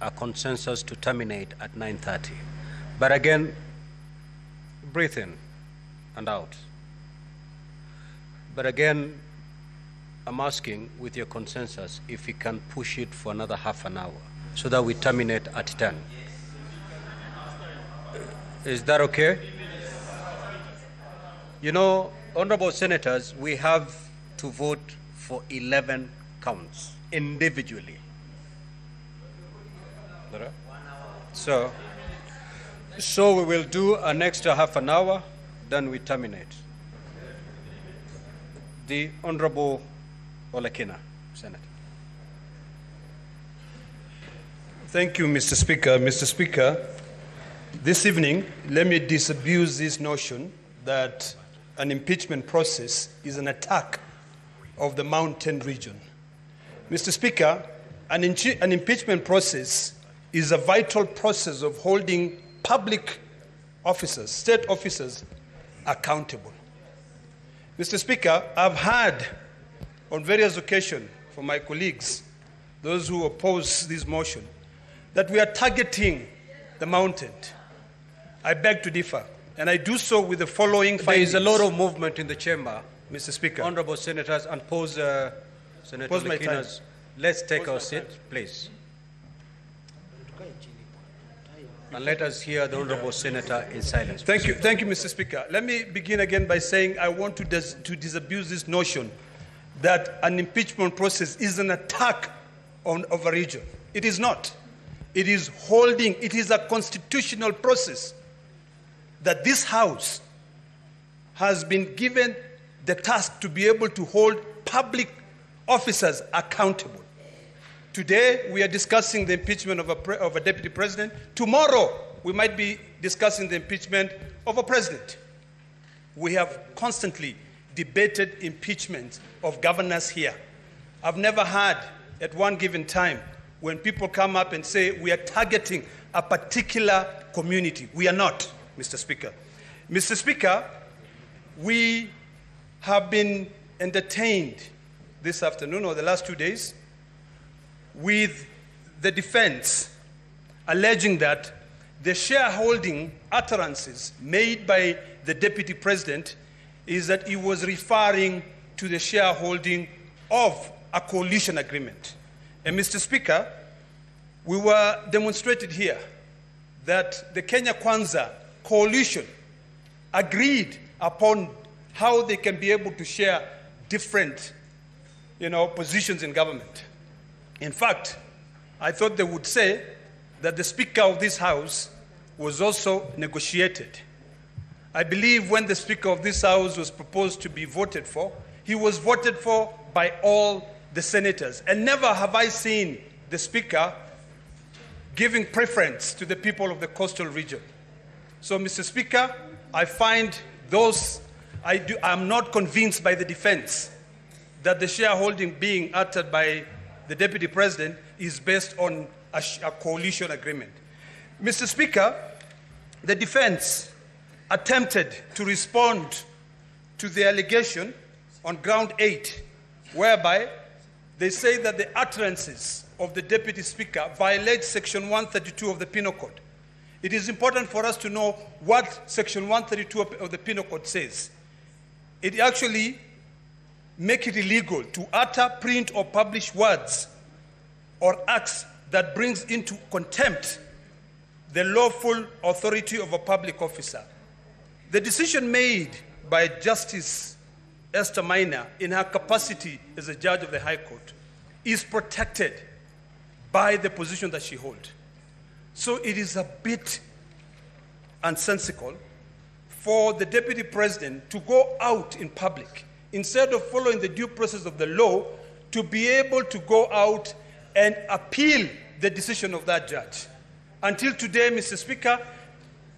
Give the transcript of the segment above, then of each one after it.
a consensus to terminate at 9:30. But again, breathe in and out. But again, I'm asking with your consensus if we can push it for another half an hour so that we terminate at 10. Is that okay? You know, honorable senators, we have to vote for 11 counts individually. So, so we will do an extra half an hour, then we terminate. The Honorable Olekina, Senator. Thank you, Mr. Speaker. Mr. Speaker, this evening, let me disabuse this notion that an impeachment process is an attack of the mountain region. Mr. Speaker, an, an impeachment process is a vital process of holding public officers, state officers, accountable. Mr. Speaker, I've heard on various occasions from my colleagues, those who oppose this motion, that we are targeting the mountain. I beg to differ, and I do so with the following There findings. is a lot of movement in the chamber. Mr. Speaker. Honorable senators, and pose uh, Senator Pause my time. Let's take Pause our seat, please. And let us hear the honorable senator in silence. Thank you, thank you, Mr. Speaker. Let me begin again by saying I want to, dis- to disabuse this notion that an impeachment process is an attack on of a region. It is not. It is holding. It is a constitutional process that this House has been given the task to be able to hold public officers accountable. Today, we are discussing the impeachment of a, pre- of a deputy president. Tomorrow, we might be discussing the impeachment of a president. We have constantly debated impeachment of governors here. I've never had at one given time when people come up and say we are targeting a particular community. We are not, Mr. Speaker. Mr. Speaker, we have been entertained this afternoon or the last two days with the defense alleging that the shareholding utterances made by the deputy president is that he was referring to the shareholding of a coalition agreement. And Mr. Speaker, we were demonstrated here that the Kenya Kwanza coalition agreed upon how they can be able to share different you know, positions in government. In fact, I thought they would say that the Speaker of this House was also negotiated. I believe when the Speaker of this House was proposed to be voted for, he was voted for by all the senators. And never have I seen the Speaker giving preference to the people of the coastal region. So, Mr. Speaker, I find those, I I'm not convinced by the defense that the shareholding being uttered by the deputy president is based on a, a coalition agreement. Mr. Speaker, the defense attempted to respond to the allegation on ground eight, whereby they say that the utterances of the deputy speaker violate section 132 of the penal code. It is important for us to know what section 132 of- of the penal code says. It actually make it illegal to utter, print, or publish words or acts that brings into contempt the lawful authority of a public officer. The decision made by Justice Esther Maina in her capacity as a judge of the High Court is protected by the position that she holds. So it is a bit unsensical for the deputy president to go out in public instead of following the due process of the law to be able to go out and appeal the decision of that judge. Until today, Mr. Speaker,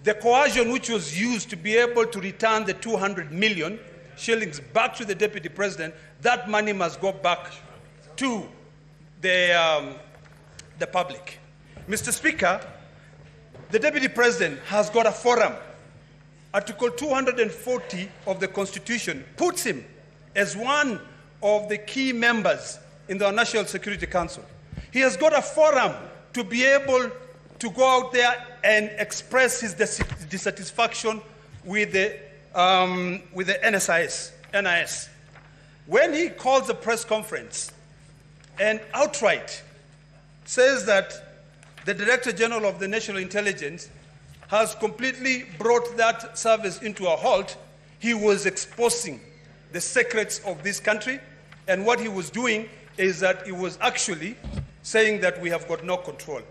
the coercion which was used to be able to return the 200 million shillings back to the deputy president, that money must go back to the, um, the public. Mr. Speaker, the deputy president has got a forum. Article 240 of the Constitution puts him as one of the key members in the National Security Council. He has got a forum to be able to go out there and express his dis- dissatisfaction with the, um, with the NSIS, NIS. When he calls a press conference and outright says that the Director General of the National Intelligence has completely brought that service into a halt, he was exposing the secrets of this country. And what he was doing is that he was actually saying that we have got no control.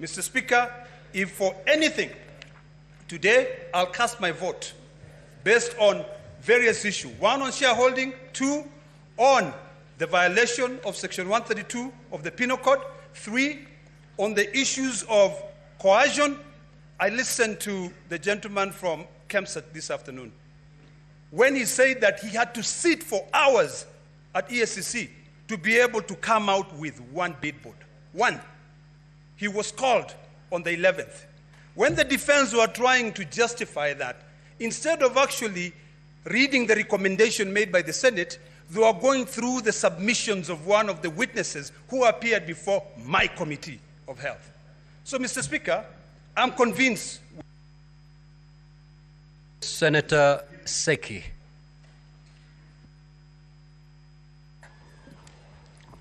Mr. Speaker, if for anything, today I'll cast my vote based on various issues. One on shareholding, two on the violation of Section 132 of the Penal Code, three on the issues of coercion. I listened to the gentleman from KEMSAT this afternoon when he said that he had to sit for hours at ESCC to be able to come out with one billboard. One. He was called on the 11th. When the defense were trying to justify that, instead of actually reading the recommendation made by the Senate, they were going through the submissions of one of the witnesses who appeared before my committee of health. So, Mr. Speaker, I'm convinced. Senator Seki.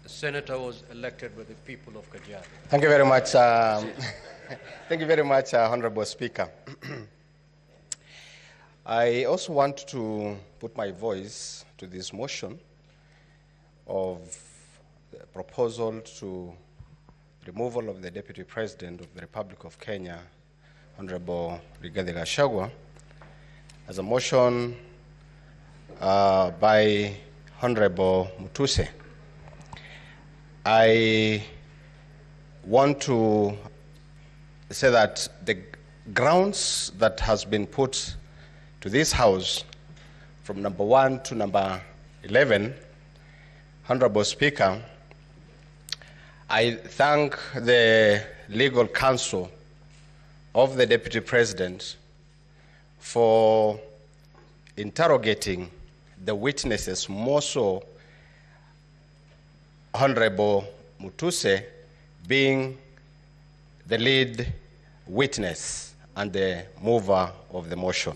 The senator was elected by the people of Kajiado. Thank you very much. Um, thank you very much, uh, Honorable Speaker. I also want to put my voice to this motion of the proposal to removal of the Deputy President of the Republic of Kenya, Honorable Rigathi Gachagua, as a motion uh, by Honorable Mutuse. I want to say that the grounds that has been put to this house from number one to number 11, Honorable Speaker, I thank the legal counsel of the Deputy President for interrogating the witnesses, more so Honorable Mutuse being the lead witness and the mover of the motion.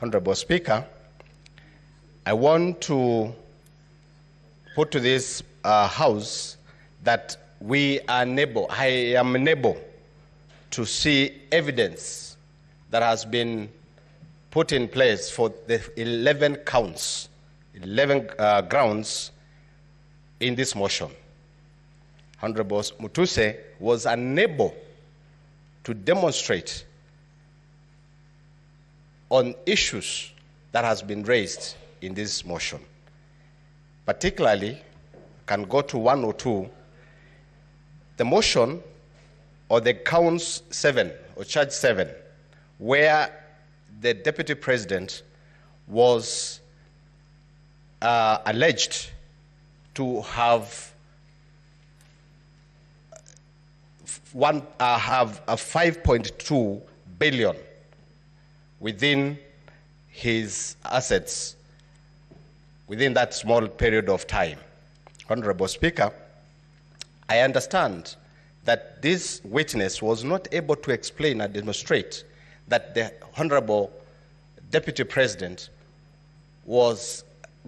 Honorable Speaker, I want to put to this uh, House that we are unable, I am unable to see evidence that has been put in place for the 11 counts, 11 uh, grounds in this motion. Honorable Mutuse was unable to demonstrate on issues that has been raised in this motion. Particularly, can go to one or two. The motion or the counts seven or charge seven, where the deputy president was uh, alleged to have one uh, have a 5.2 billion within his assets within that small period of time. Honorable Speaker, I understand that this witness was not able to explain and demonstrate that the Honorable Deputy President was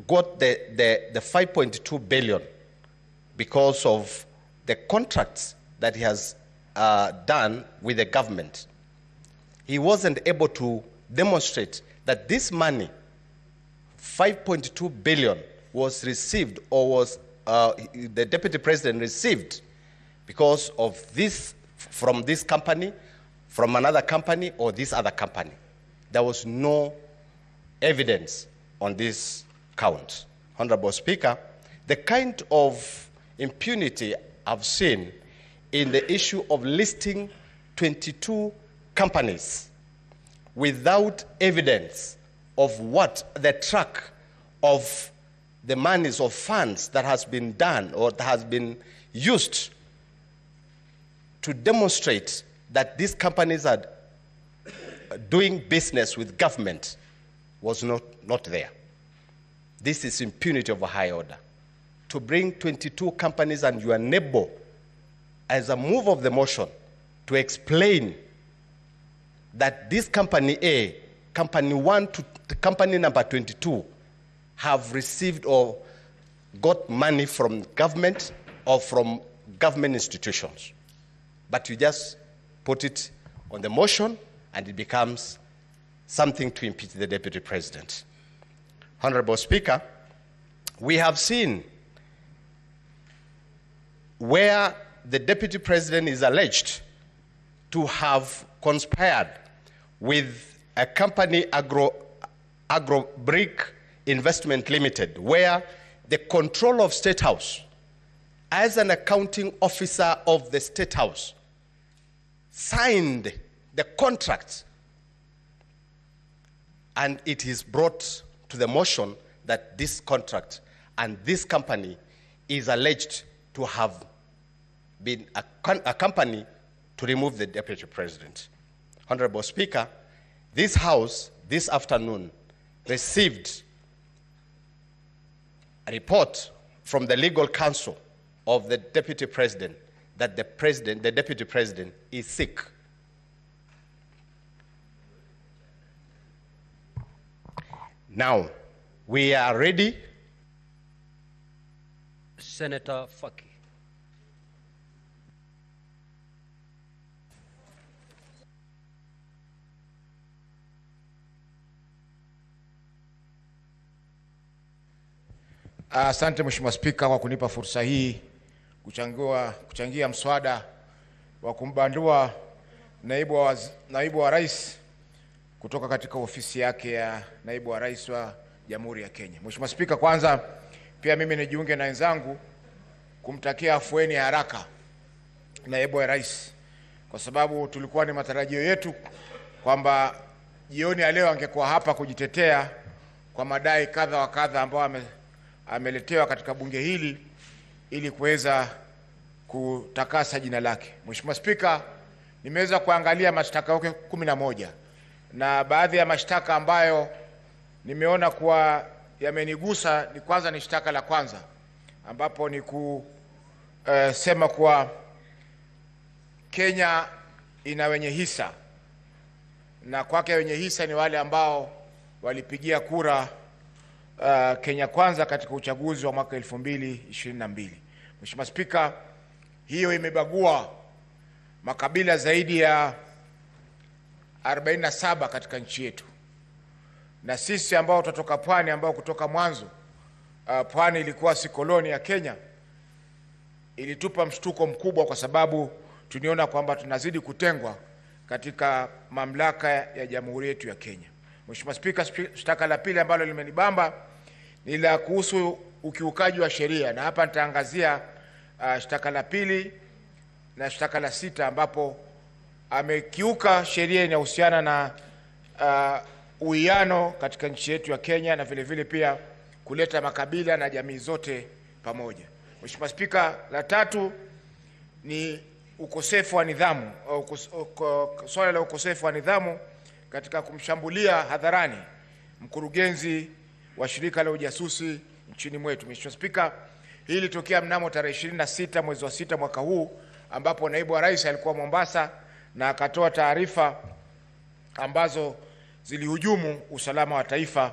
got the, the, the 5.2 billion because of the contracts that he has uh, done with the government. He wasn't able to demonstrate that this money, 5.2 billion, was received or was uh, the deputy president received because of this from this company, from another company, or this other company. There was no evidence on this count. Honorable Speaker, the kind of impunity I've seen in the issue of listing 22 companies without evidence of what the track of the monies or funds that has been done or that has been used to demonstrate that these companies are doing business with government was not, not there. This is impunity of a high order. To bring 22 companies and you are unable as a move of the motion to explain that this company A, company 1 to to company number 22 have received or got money from government or from government institutions. But you just put it on the motion and it becomes something to impeach the deputy president. Honorable Speaker, we have seen where the deputy president is alleged to have conspired with a company agro agrobrick investment limited where the control of state house as an accounting officer of the state house signed the contract and it is brought to the motion that this contract and this company is alleged to have been a, a company to remove the deputy president. Honorable Speaker, this House this afternoon received a report from the legal counsel of the deputy president that the president, the deputy president, is sick. Now, we are ready. Senator Faki. Asante Mheshimiwa Spika kwa kunipa fursa hii kuchangia, kuchangia mswada wa kumbandua naibu wa, naibu wa rais kutoka katika ofisi yake ya naibu wa rais wa Jamhuri ya Kenya. Mheshimiwa Spika, kwanza pia mimi nijiunge na wenzangu kumtakia afueni ya haraka naibu wa rais, kwa sababu tulikuwa ni matarajio yetu kwamba jioni ya leo angekuwa hapa kujitetea kwa madai kadha wa kadha ambayo ameletewa katika bunge hili ili kuweza kutakasa jina lake. Mheshimiwa Spika, nimeweza kuangalia mashtaka yake kumi na moja na baadhi ya mashtaka ambayo nimeona kuwa yamenigusa ni kwanza ni shtaka la kwanza ambapo ni kusema uh, kuwa Kenya ina wenye hisa na kwake wenye hisa ni wale ambao walipigia kura uh, Kenya Kwanza katika uchaguzi wa mwaka 2022. Mheshimiwa Spika, hiyo imebagua makabila zaidi ya 47 katika nchi yetu, na sisi ambao tutatoka pwani, ambao kutoka mwanzo uh, pwani ilikuwa si koloni ya Kenya, ilitupa mshtuko mkubwa, kwa sababu tuniona kwamba tunazidi kutengwa katika mamlaka ya jamhuri yetu ya Kenya. Mheshimiwa Spika, shtaka la pili ambalo limenibamba ni la kuhusu ukiukaji wa sheria, na hapa nitaangazia uh, shtaka la pili na shtaka la sita ambapo amekiuka sheria inayohusiana na uh, uwiano katika nchi yetu ya Kenya na vile vile pia kuleta makabila na jamii zote pamoja. Mheshimiwa Spika, la tatu ni ukosefu wa nidhamu au swala la ukosefu wa nidhamu katika kumshambulia hadharani mkurugenzi wa shirika la ujasusi nchini mwetu. Mheshimiwa Spika, hii ilitokea mnamo tarehe 26 mwezi wa sita mwaka huu ambapo naibu wa rais alikuwa Mombasa na akatoa taarifa ambazo zilihujumu usalama wa taifa,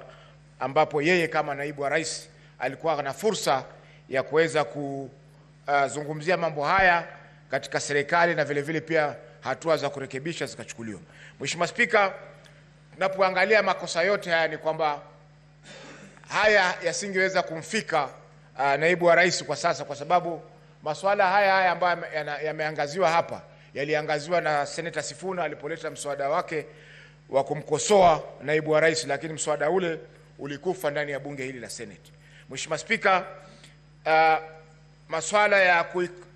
ambapo yeye kama naibu wa rais alikuwa na fursa ya kuweza kuzungumzia mambo haya katika serikali na vile vile pia hatua za kurekebisha zikachukuliwa. Mheshimiwa Spika, tunapoangalia makosa yote haya ni kwamba haya yasingeweza kumfika uh, naibu wa rais kwa sasa, kwa sababu masuala haya haya ambayo yameangaziwa hapa yaliangaziwa na Seneta Sifuna alipoleta mswada wake wa kumkosoa naibu wa rais, lakini mswada ule ulikufa ndani ya bunge hili la Seneti. Mheshimiwa Spika, uh, masuala ya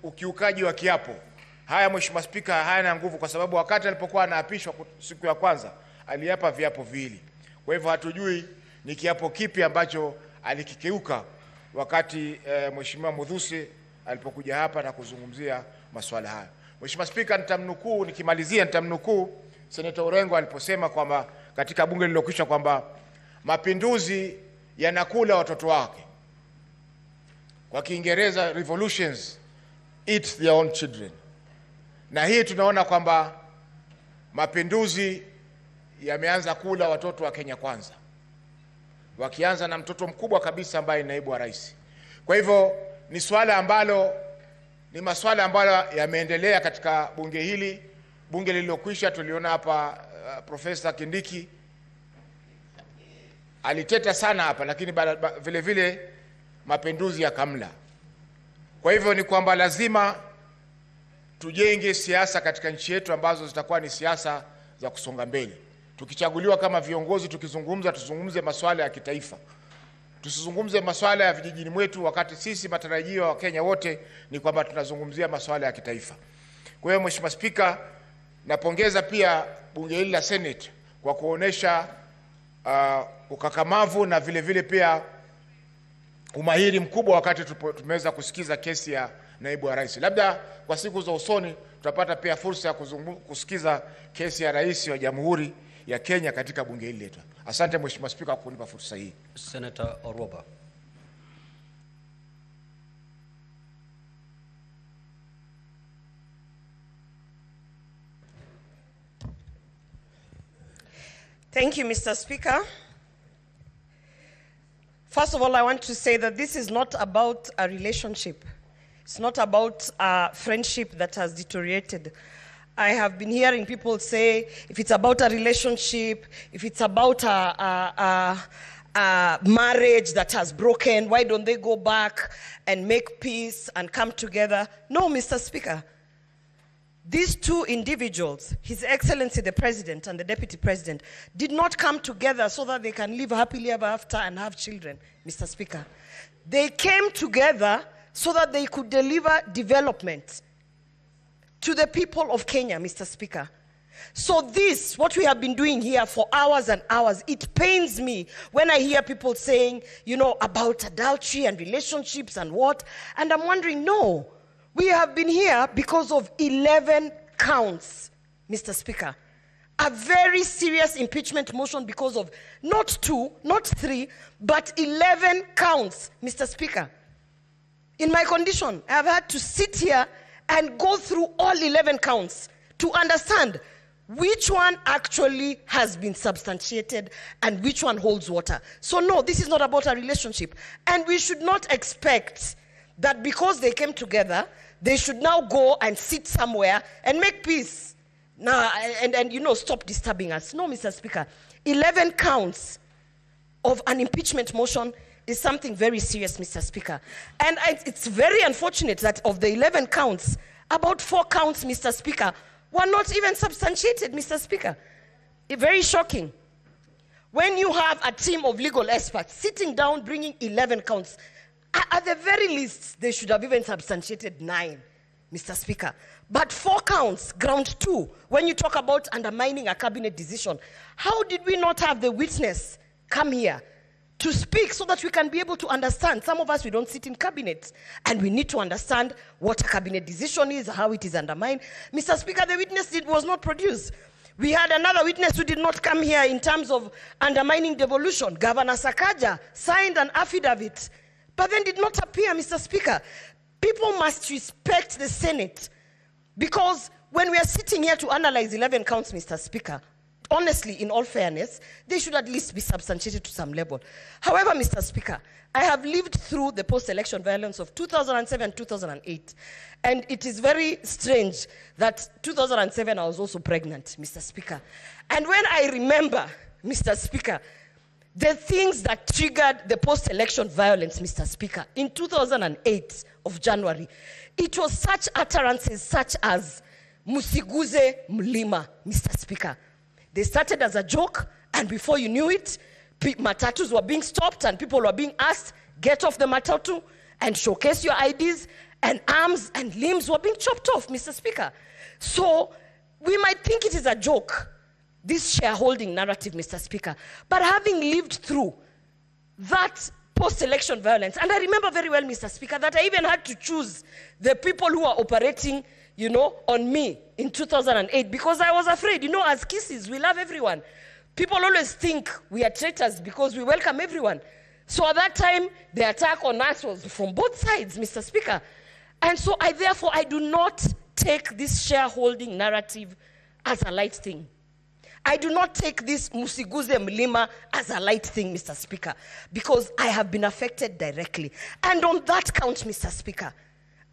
ukiukaji wa kiapo haya, Mheshimiwa Spika, hayana nguvu kwa sababu wakati alipokuwa anaapishwa siku ya kwanza aliapa viapo viwili. Kwa hivyo hatujui ni kiapo kipi ambacho alikikeuka wakati e, Mheshimiwa Mudhusi alipokuja hapa na kuzungumzia masuala hayo. Mheshimiwa Spika, nitamnukuu nikimalizia, nitamnukuu Seneta urengo aliposema kwamba katika bunge lililokwisha kwamba mapinduzi yanakula watoto wake kwa Kiingereza revolutions eat their own children. na hii tunaona kwamba mapinduzi yameanza kula watoto wa Kenya Kwanza, wakianza na mtoto mkubwa kabisa ambaye ni naibu wa rais. Kwa hivyo ni swala ambalo ni maswala ambayo yameendelea katika bunge hili. Bunge lililokwisha tuliona hapa uh, Profesa Kindiki aliteta sana hapa, lakini ba, ba, vile vile mapinduzi yakamla. Kwa hivyo ni kwamba lazima tujenge siasa katika nchi yetu ambazo zitakuwa ni siasa za kusonga mbele. Tukichaguliwa kama viongozi, tukizungumza, tuzungumze masuala ya kitaifa, tusizungumze masuala ya vijijini mwetu, wakati sisi matarajio ya Wakenya wote ni kwamba tunazungumzia masuala ya kitaifa. Kwa hiyo Mheshimiwa Spika, napongeza pia bunge hili la Senate kwa kuonesha uh, ukakamavu na vile vile pia umahiri mkubwa wakati tumeweza kusikiza kesi ya naibu wa rais. Labda kwa siku za usoni tutapata pia fursa ya kusikiza kesi ya rais wa Jamhuri ya Kenya katika bunge hili letu. Asante Mheshimiwa Spika kwa kunipa fursa hii. Senator Oroba. Thank you, Mr. Speaker. First of all, I want to say that this is not about a relationship. It's not about a friendship that has deteriorated. I have been hearing people say if it's about a relationship, if it's about a, a, a, a marriage that has broken, why don't they go back and make peace and come together? No, Mr. Speaker. These two individuals, His Excellency the President and the Deputy President, did not come together so that they can live happily ever after and have children, Mr. Speaker. They came together so that they could deliver development to the people of Kenya, Mr. Speaker. So, this, what we have been doing here for hours and hours, it pains me when I hear people saying, you know, about adultery and relationships and what. And I'm wondering, no, we have been here because of 11 counts, Mr. Speaker. A very serious impeachment motion because of not two, not three, but 11 counts, Mr. Speaker. In my condition, I have had to sit here and go through all 11 counts to understand which one actually has been substantiated and which one holds water. So, no, this is not about a relationship. And we should not expect that because they came together, they should now go and sit somewhere and make peace. Now, and, and you know, stop disturbing us. No, Mr. Speaker. 11 counts of an impeachment motion is something very serious, Mr. Speaker. And it's very unfortunate that of the 11 counts, about four counts, Mr. Speaker, were not even substantiated, Mr. Speaker. Very shocking. When you have a team of legal experts sitting down bringing 11 counts, at the very least, they should have even substantiated nine, Mr. Speaker. But four counts, ground two, when you talk about undermining a cabinet decision, how did we not have the witness come here to speak so that we can be able to understand? Some of us, we don't sit in cabinet, and we need to understand what a cabinet decision is, how it is undermined. Mr. Speaker, the witness did, was not produced. We had another witness who did not come here in terms of undermining devolution. Governor Sakaja signed an affidavit, but then did not appear, Mr. Speaker. People must respect the Senate because when we are sitting here to analyze 11 counts, Mr. Speaker, honestly, in all fairness, they should at least be substantiated to some level. However, Mr. Speaker, I have lived through the post election violence of 2007 2008. And it is very strange that 2007 I was also pregnant, Mr. Speaker. And when I remember, Mr. Speaker, the things that triggered the post election violence, Mr. Speaker, in 2008 of January, it was such utterances such as Musiguze Mlima, Mr. Speaker. They started as a joke, and before you knew it, pe- matatus were being stopped and people were being asked, get off the matatu and showcase your IDs, and arms and limbs were being chopped off, Mr. Speaker. So we might think it is a joke, this shareholding narrative, Mr. Speaker. But having lived through that post election violence, and I remember very well, Mr. Speaker, that I even had to choose the people who are operating, you know, on me in 2008 because I was afraid. You know, as kisses, we love everyone. People always think we are traitors because we welcome everyone. So at that time, the attack on us was from both sides, Mr. Speaker. And so I therefore I do not take this shareholding narrative as a light thing. I do not take this Musiguze Mlima as a light thing, Mr. Speaker, because I have been affected directly. And on that count, Mr. Speaker,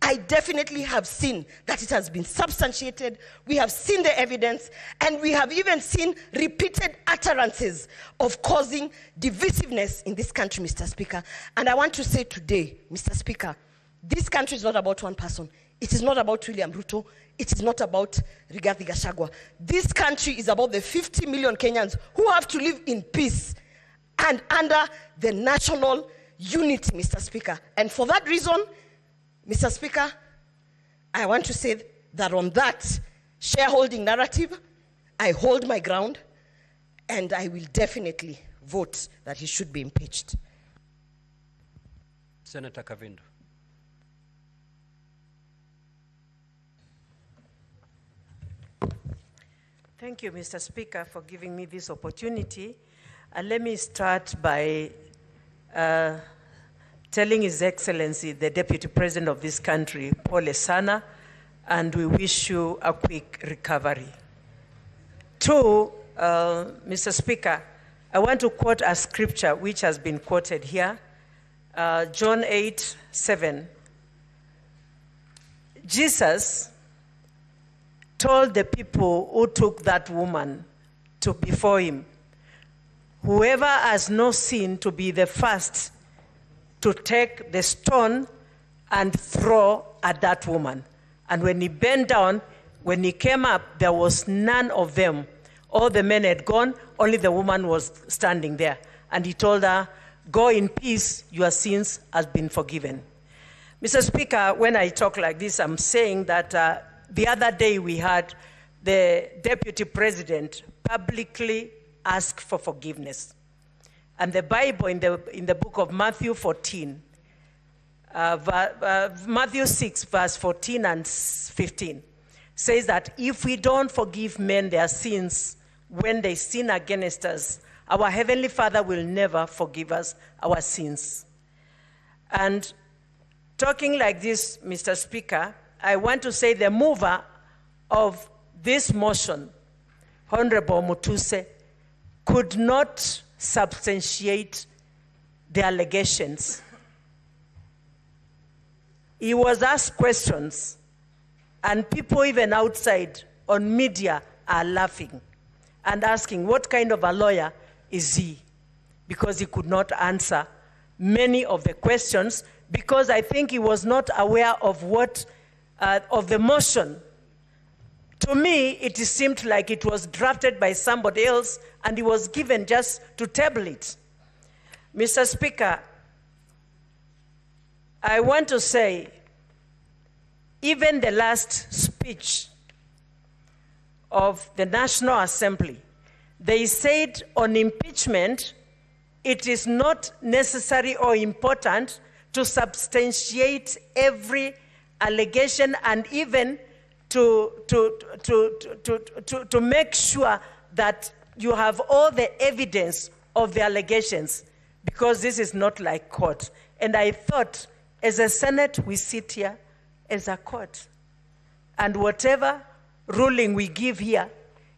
I definitely have seen that it has been substantiated. We have seen the evidence, and we have even seen repeated utterances of causing divisiveness in this country, Mr. Speaker. And I want to say today, Mr. Speaker, this country is not about one person. It is not about William Ruto. It is not about Rigathi Gachagua. This country is about the 50 million Kenyans who have to live in peace and under the national unity, Mr. Speaker. And for that reason, Mr. Speaker, I want to say that on that shareholding narrative, I hold my ground and I will definitely vote that he should be impeached. Senator Kavindu. Thank you, Mr. Speaker, for giving me this opportunity. And let me start by uh, telling His Excellency, the Deputy President of this country, pole sana, and we wish you a quick recovery. Two, uh, Mr. Speaker, I want to quote a scripture which has been quoted here uh, John 8 7. Jesus told the people who took that woman to before him, whoever has no sin to be the first to take the stone and throw at that woman. And when he bent down, when he came up, there was none of them. All the men had gone, only the woman was standing there. And he told her, Go in peace, your sins have been forgiven. Mr. Speaker, when I talk like this, I'm saying that uh, the other day we had the deputy president publicly ask for forgiveness. And the Bible in the, in the book of Matthew 14, uh, uh, Matthew 6, verse 14 and 15, says that if we don't forgive men their sins when they sin against us, our Heavenly Father will never forgive us our sins. And talking like this, Mr. Speaker, I want to say the mover of this motion, Honorable Mutuse, could not substantiate the allegations. He was asked questions, and people, even outside on media, are laughing and asking, What kind of a lawyer is he? Because he could not answer many of the questions, because I think he was not aware of what, uh, of the motion. To me, it seemed like it was drafted by somebody else and it was given just to table it. Mr. Speaker, I want to say, even the last speech of the National Assembly, they said on impeachment, it is not necessary or important to substantiate every allegation and even to, to, to, to, to, to, make sure that you have all the evidence of the allegations because this is not like court. And I thought, as a Senate, we sit here as a court. And whatever ruling we give here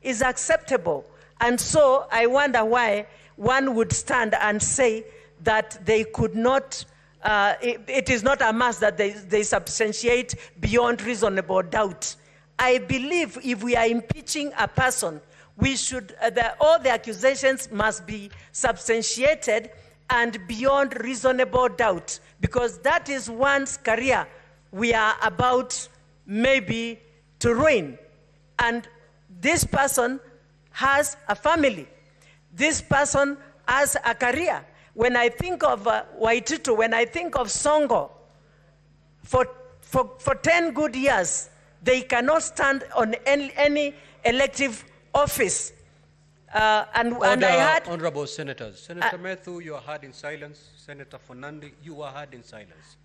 is acceptable. And so I wonder why one would stand and say that they could not, uh, it, it is not a must that they, they substantiate beyond reasonable doubt. I believe if we are impeaching a person, we should, uh, the, all the accusations must be substantiated and beyond reasonable doubt, because that is one's career we are about maybe to ruin. And this person has a family. This person has a career. When I think of uh, Waititu, when I think of Sonko, for, for, for 10 good years, they cannot stand on any, any elective office. Uh, and, and I had, honorable senators. Senator Methu, you are heard in silence. Senator Fonandi, you are heard in silence.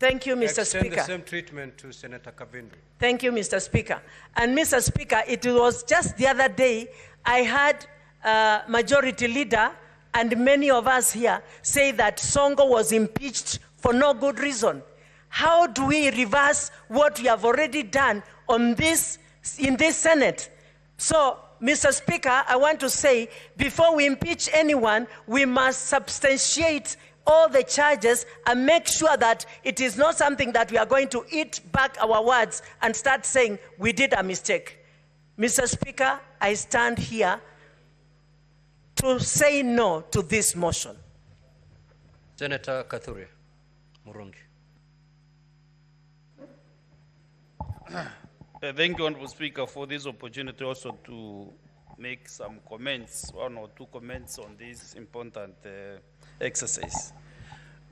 thank you, Mr. Extend Speaker. the same treatment to Senator Kavindu. Thank you, Mr. Speaker. And Mr. Speaker, it was just the other day I had uh, Majority Leader and many of us here say that Sonko was impeached for no good reason. How do we reverse what we have already done on this in this Senate. So, Mr. Speaker, I want to say before we impeach anyone, we must substantiate all the charges and make sure that it is not something that we are going to eat back our words and start saying we did a mistake. Mr. Speaker, I stand here to say no to this motion. Senator Kathuri Murungi. Uh, Thank you, Honorable Speaker, for this opportunity also to make some comments, one or two comments on this important uh, exercise.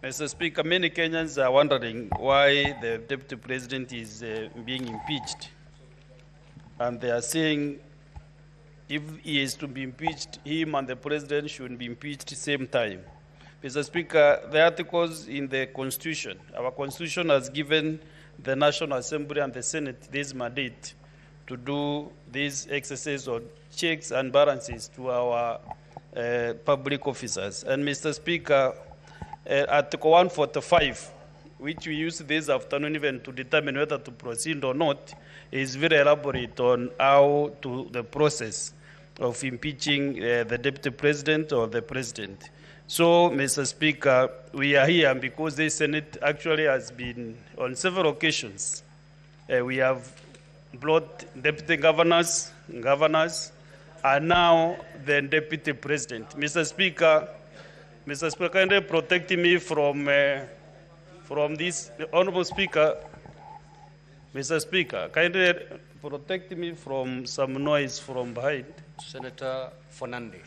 Mr. Speaker, many Kenyans are wondering why the Deputy President is uh, being impeached. And they are saying if he is to be impeached, him and the President should be impeached the same time. Mr. Speaker, the articles in the Constitution, our Constitution has given the National Assembly and the Senate this mandate to do this exercise of checks and balances to our uh, public officers. And Mr. Speaker, uh, Article 145, which we used this afternoon even to determine whether to proceed or not, is very elaborate on how to the process of impeaching uh, the deputy president or the president. So, Mr. Speaker, we are here because the Senate actually has been on several occasions. Uh, we have brought deputy governors, governors, and now the deputy president. Mr. Speaker, Mr. Speaker, protect me from, uh, from this. Honorable Speaker, Mr. Speaker, kindly protect me from some noise from behind. Senator Fernande.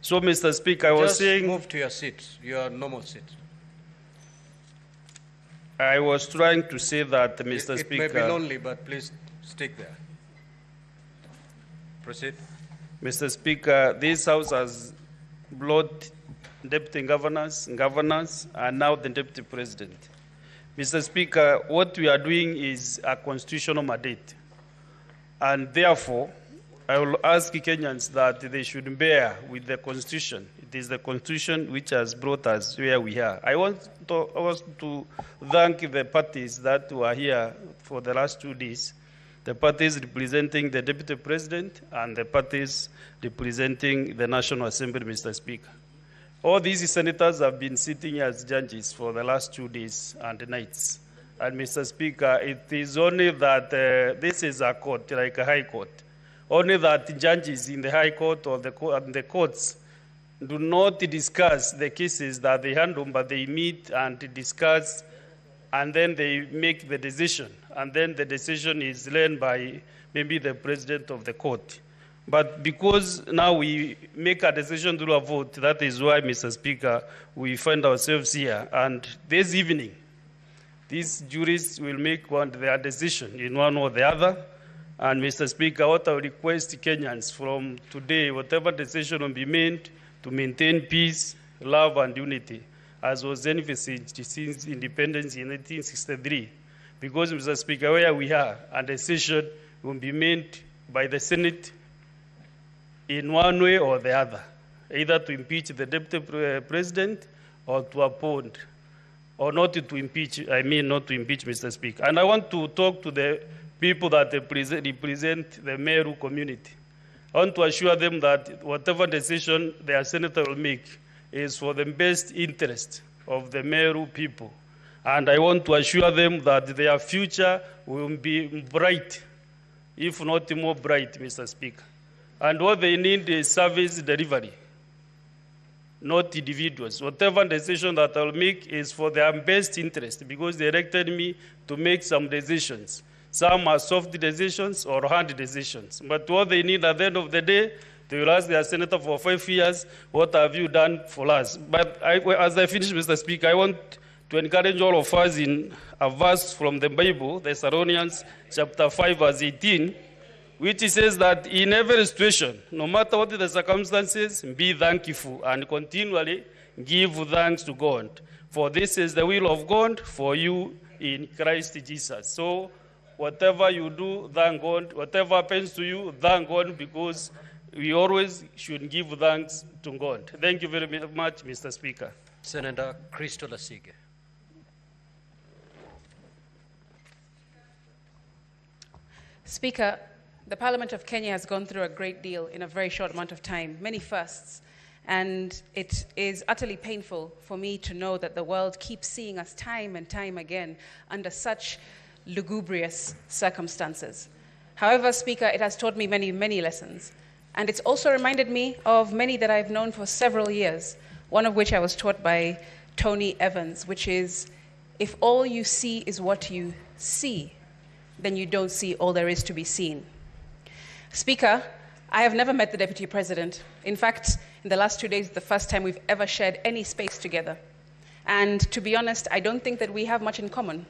So, Mr. Speaker, I was Just saying, move to your seat, your normal seat. I was trying to say that, Mr. It- Speaker. It may be lonely, but please stick there. Proceed. Mr. Speaker, this House has brought deputy governors, governors, and now the deputy president. Mr. Speaker, what we are doing is a constitutional mandate. And therefore, I will ask Kenyans that they should bear with the Constitution. It is the Constitution which has brought us where we are. I want to, also to thank the parties that were here for the last two days the parties representing the Deputy President and the parties representing the National Assembly, Mr. Speaker. All these senators have been sitting as judges for the last two days and nights. And Mr. Speaker, it is only that uh, this is a court, like a high court. Only that judges in the high court or the, the courts do not discuss the cases that they handle, but they meet and discuss and then they make the decision, and then the decision is learned by maybe the president of the court. But because now we make a decision through a vote, that is why, Mr. Speaker, we find ourselves here. And this evening, these juries will make one, their decision in one or the other. And Mr. Speaker, what I request Kenyans from today, whatever decision will be made to maintain peace, love, and unity, as was envisaged since independence in 1963. Because, Mr. Speaker, where we are, a decision will be made by the Senate in one way or the other, either to impeach the deputy uh, president or to appoint, or not to impeach, I mean not to impeach Mr. Speaker. And I want to talk to the people that represent, represent the Meru community. I want to assure them that whatever decision their senator will make is for the best interest of the Meru people. And I want to assure them that their future will be bright, if not more bright, Mr. Speaker. And what they need is service delivery, not individuals. Whatever decision that I'll make is for their best interest because they elected me to make some decisions. Some are soft decisions or hard decisions. But what they need at the end of the day, they will ask their senator for five years, what have you done for us? But I, as I finish, Mr. Speaker, I want to encourage all of us in a verse from the Bible, Thessalonians chapter 5, verse 18, which says that in every situation, no matter what the circumstances, be thankful and continually give thanks to God. For this is the will of God for you in Christ Jesus. So, whatever you do, thank God. Whatever happens to you, thank God because we always should give thanks to God. Thank you very much, Mr. Speaker. Senator Crystal Asige. Speaker, the Parliament of Kenya has gone through a great deal in a very short amount of time, many firsts. And it is utterly painful for me to know that the world keeps seeing us time and time again under such lugubrious circumstances. However, Speaker, it has taught me many, many lessons. And it's also reminded me of many that I've known for several years, one of which I was taught by Tony Evans, which is if all you see is what you see, then you don't see all there is to be seen. Speaker, I have never met the Deputy President. In fact, in the last two days, the first time we've ever shared any space together. And to be honest, I don't think that we have much in common.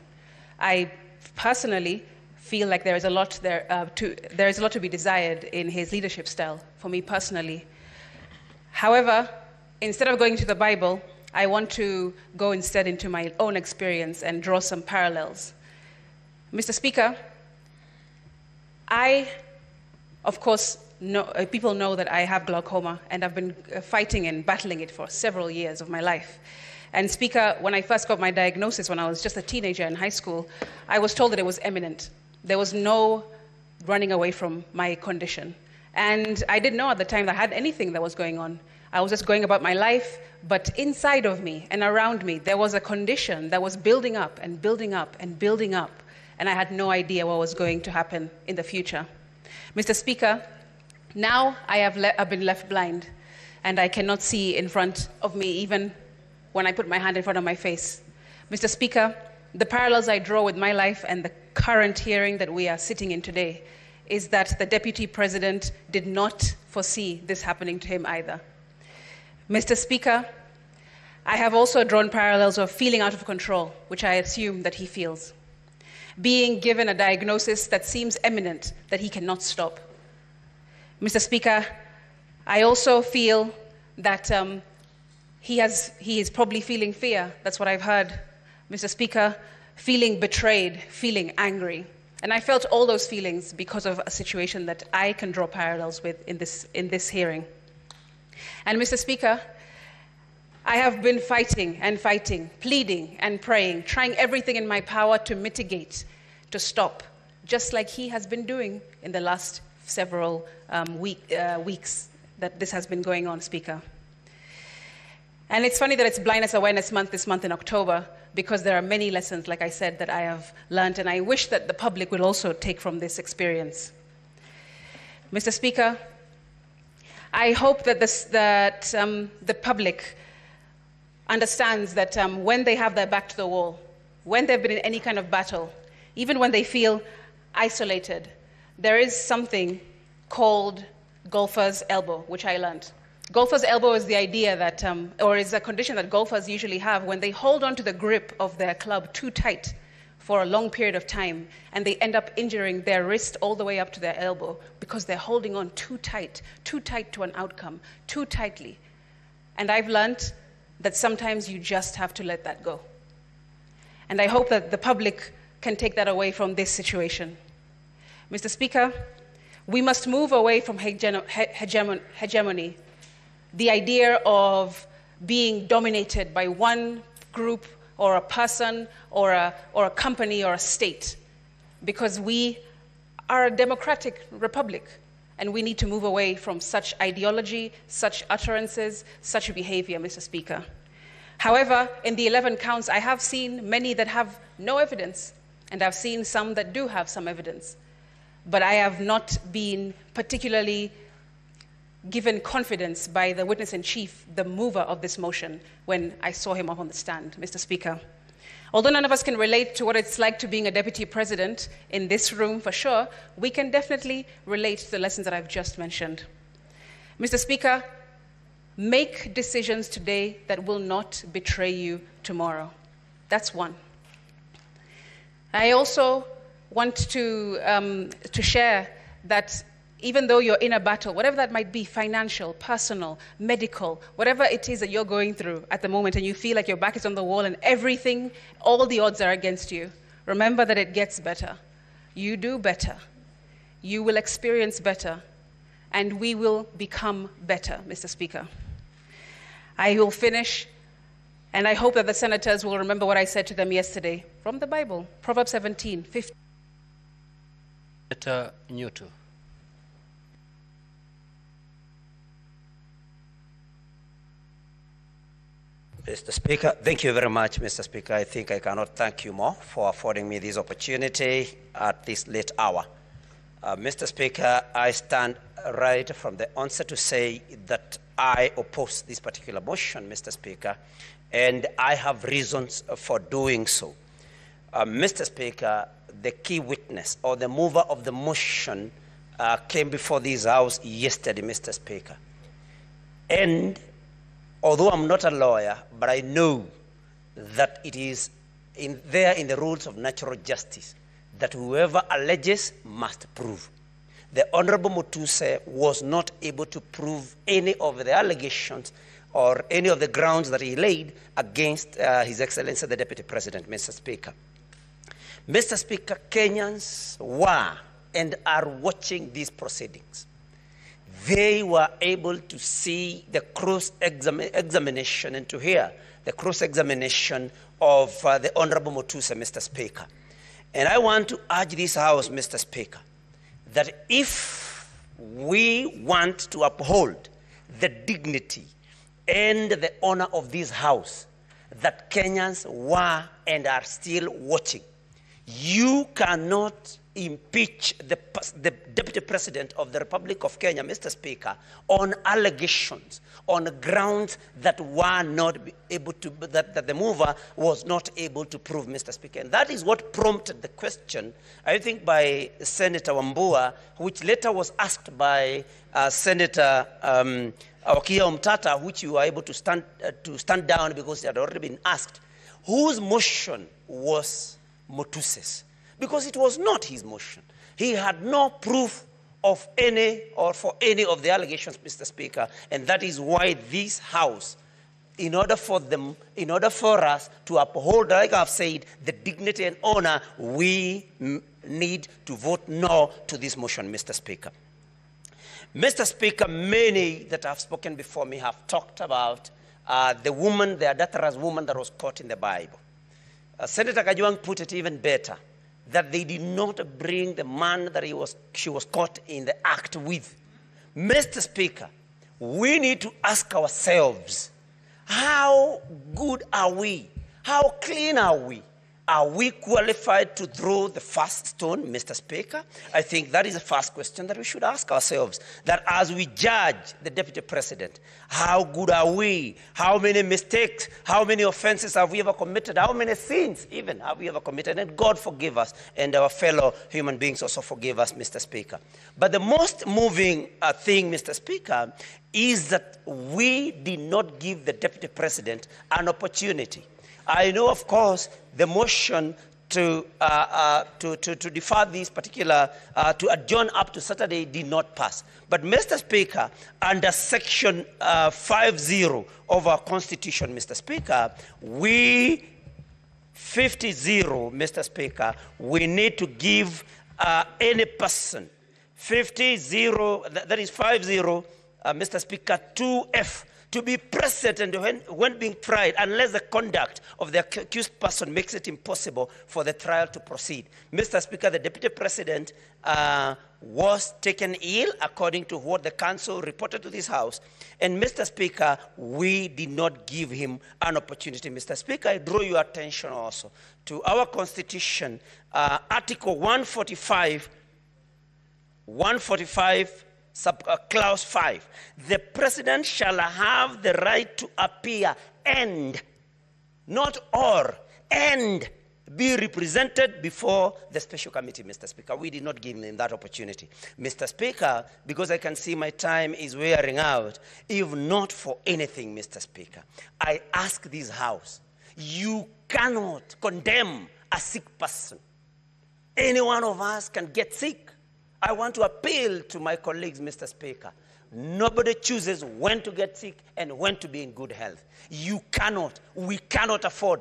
I personally feel like there is a lot there uh, to there is a lot to be desired in his leadership style for me personally. However, instead of going to the Bible, I want to go instead into my own experience and draw some parallels. Mr. Speaker, I, of course, know, uh, people know that I have glaucoma and I've been uh, fighting and battling it for several years of my life. And, Speaker, when I first got my diagnosis when I was just a teenager in high school, I was told that it was imminent. There was no running away from my condition. And I didn't know at the time that I had anything that was going on. I was just going about my life, but inside of me and around me, there was a condition that was building up and building up and building up, and I had no idea what was going to happen in the future. Mr. Speaker, now I have le- been left blind, and I cannot see in front of me even when I put my hand in front of my face. Mr. Speaker, the parallels I draw with my life and the current hearing that we are sitting in today is that the Deputy President did not foresee this happening to him either. Mr. Speaker, I have also drawn parallels of feeling out of control, which I assume that he feels. Being given a diagnosis that seems imminent, that he cannot stop. Mr. Speaker, I also feel that um, he, has, he is probably feeling fear. That's what I've heard. Mr. Speaker, feeling betrayed, feeling angry. And I felt all those feelings because of a situation that I can draw parallels with in this, in this hearing. And Mr. Speaker, I have been fighting and fighting, pleading and praying, trying everything in my power to mitigate, to stop, just like he has been doing in the last several um, week, uh, weeks that this has been going on, Speaker. And it's funny that it's Blindness Awareness Month this month in October because there are many lessons, like I said, that I have learned, and I wish that the public will also take from this experience. Mr. Speaker, I hope that, this, that um, the public understands that um, when they have their back to the wall, when they've been in any kind of battle, even when they feel isolated, there is something called golfer's elbow, which I learned. Golfer's elbow is the idea that, um, or is a condition that golfers usually have when they hold on to the grip of their club too tight for a long period of time and they end up injuring their wrist all the way up to their elbow because they're holding on too tight, too tight to an outcome, too tightly. And I've learned that sometimes you just have to let that go. And I hope that the public can take that away from this situation. Mr. Speaker, we must move away from hegemony, the idea of being dominated by one group or a person or a, or a company or a state because we are a democratic republic and we need to move away from such ideology, such utterances, such behavior, Mr. Speaker. However, in the 11 counts, I have seen many that have no evidence, and I've seen some that do have some evidence. But I have not been particularly given confidence by the witness in chief, the mover of this motion, when I saw him up on the stand, Mr. Speaker. Although none of us can relate to what it's like to being a deputy president in this room for sure, we can definitely relate to the lessons that I've just mentioned. Mr. Speaker, make decisions today that will not betray you tomorrow. That's one. I also want to, um, to share that even though you're in a battle, whatever that might be financial, personal, medical, whatever it is that you're going through at the moment, and you feel like your back is on the wall and everything, all the odds are against you, remember that it gets better. You do better. You will experience better. And we will become better, Mr. Speaker. I will finish, and I hope that the senators will remember what I said to them yesterday from the Bible Proverbs 17 15 Senator Newton. Mr. Speaker, thank you very much, Mr. Speaker. I think I cannot thank you more for affording me this opportunity at this late hour. Uh, Mr. Speaker, I stand right from the onset to say that I oppose this particular motion, Mr. Speaker, and I have reasons for doing so. Uh, Mr. Speaker, the key witness or the mover of the motion uh, came before this House yesterday, Mr. Speaker. And although I'm not a lawyer, but I know that it is in, there in the rules of natural justice that whoever alleges must prove. The Honorable Mutuse was not able to prove any of the allegations or any of the grounds that he laid against uh, His Excellency the Deputy President, Mr. Speaker. Mr. Speaker, Kenyans were and are watching these proceedings. They were able to see the cross examination and to hear the cross examination of uh, the Honorable Mutuse, Mr. Speaker. And I want to urge this House, Mr. Speaker, that if we want to uphold the dignity and the honor of this House, that Kenyans were and are still watching, you cannot impeach the, the, Deputy President of the Republic of Kenya, Mr. Speaker, on allegations, on grounds that were not able to, that, that the mover was not able to prove, Mr. Speaker. And that is what prompted the question, I think, by Senator Wambua, which later was asked by uh, Senator um, Okiya Omtatah, which you were able to stand, uh, to stand down because it had already been asked, whose motion was Mutuse's? Because it was not his motion. He had no proof of any or for any of the allegations, Mr. Speaker, and that is why this House, in order for them, in order for us to uphold, like I've said, the dignity and honor, we need to vote no to this motion, Mr. Speaker. Mr. Speaker, many that have spoken before me have talked about uh, the woman, the adulterous woman that was caught in the Bible. Uh, Senator Kajwang put it even better that they did not bring the man that he was, she was caught in the act with. Mr. Speaker, we need to ask ourselves how good are we? How clean are we? Are we qualified to throw the first stone, Mr. Speaker? I think that is the first question that we should ask ourselves. That as we judge the Deputy President, how good are we? How many mistakes, how many offenses have we ever committed? How many sins even have we ever committed? And God forgive us, and our fellow human beings also forgive us, Mr. Speaker. But the most moving uh, thing, Mr. Speaker, is that we did not give the Deputy President an opportunity I know, of course, the motion to, uh, uh, to, to, to, defer this particular, uh, to adjourn up to Saturday did not pass. But, Mr. Speaker, under Section uh, 50 of our Constitution, Mr. Speaker, we 50 0, Mr. Speaker, we need to give uh, any person 50 0, that is 5 0, uh, Mr. Speaker, 2F to be present and when, when being tried unless the conduct of the accused person makes it impossible for the trial to proceed. Mr. Speaker, the Deputy President uh, was taken ill according to what the counsel reported to this House. And Mr. Speaker, we did not give him an opportunity. Mr. Speaker, I draw your attention also to our Constitution, uh, Article 145, 145 sub, uh, clause 5 the president shall have the right to appear and not or and be represented before the special committee, Mr. Speaker. We did not give him that opportunity. Mr. Speaker, because I can see my time is wearing out, if not for anything, Mr. Speaker, I ask this House, you cannot condemn a sick person. Any one of us can get sick. I want to appeal to my colleagues, Mr. Speaker. Nobody chooses when to get sick and when to be in good health. You cannot, we cannot afford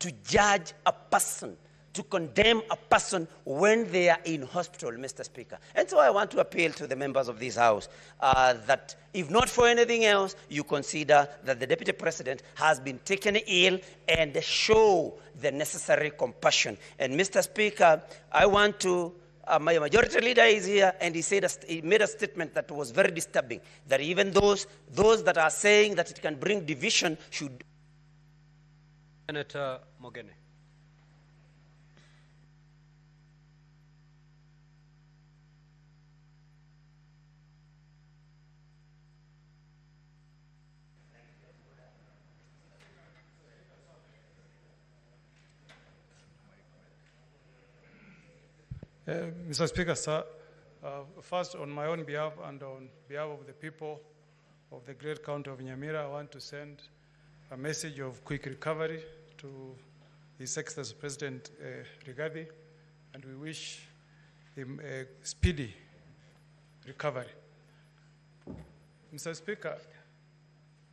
to judge a person, to condemn a person when they are in hospital, Mr. Speaker. And so I want to appeal to the members of this House uh, that if not for anything else, you consider that the Deputy President has been taken ill and show the necessary compassion. And Mr. Speaker, I want to uh, my majority leader is here, and he said a he made a statement that was very disturbing. That even those those that are saying that it can bring division should Senator Mogeni. Uh, Mr. Speaker, sir, uh, first on my own behalf and on behalf of the people of the great county of Nyamira, I want to send a message of quick recovery to His Excellency President uh, Rigathi, and we wish him a speedy recovery. Mr. Speaker,